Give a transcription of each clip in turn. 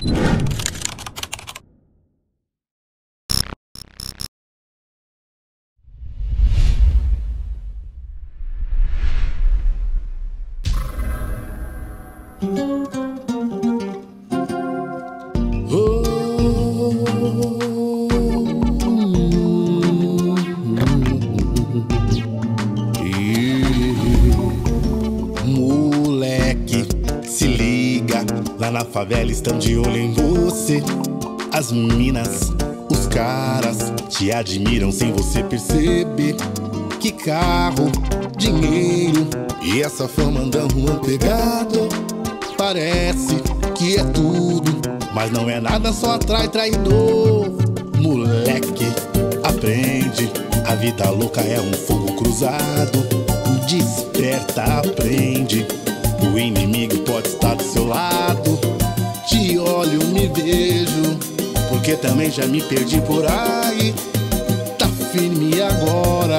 Moleque, lá na favela estão de olho em você. As minas, os caras te admiram sem você perceber. Que carro, dinheiro e essa fama andando um pegado. Parece que é tudo, mas não é nada, só atrai traidor. Moleque, aprende, a vida louca é um fogo cruzado. Desperta, aprende, me vejo, porque também já me perdi por aí. Tá firme agora,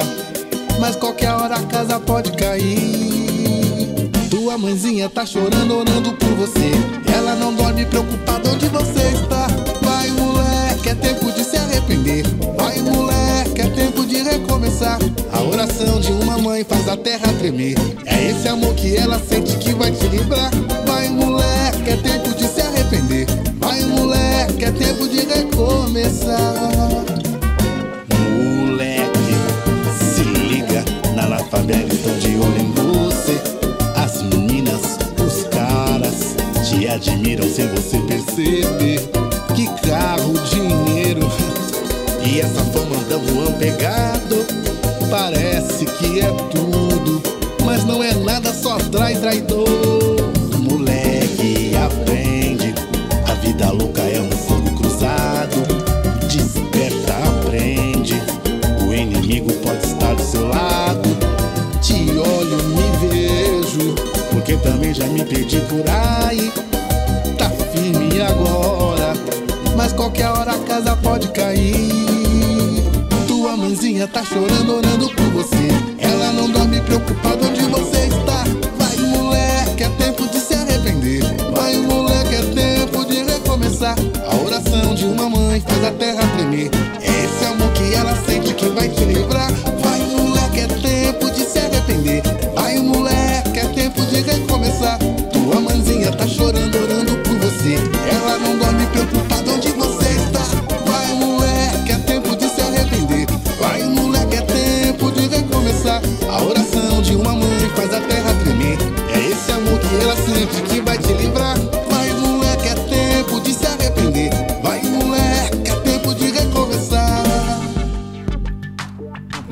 mas qualquer hora a casa pode cair. Tua mãezinha tá chorando, orando por você. Ela não dorme preocupada onde você está. Vai, moleque, é tempo de se arrepender. Vai, moleque, é tempo de recomeçar. A oração de uma mãe faz a terra tremer. É esse amor que ela sente que vai te livrar. Vai, moleque, é tempo de se admiram sem você perceber. Que carro, dinheiro e essa fama andando um pegado. Parece que é tudo, mas não é nada, só atrai traidor. Moleque, aprende, a vida louca é um fogo cruzado. Desperta, aprende, o inimigo pode estar do seu lado. Te olho, me vejo, porque também já me perdi por aí. Agora, mas qualquer hora a casa pode cair. Tua mãezinha tá chorando, orando por você. Ela não dorme preocupada onde você está. Vai, moleque, é tempo de se arrepender. Vai, moleque, é tempo de recomeçar. A oração de uma mãe faz a terra tremer. Esse amor que ela sente que vai te livrar.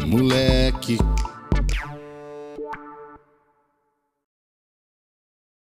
Moleque,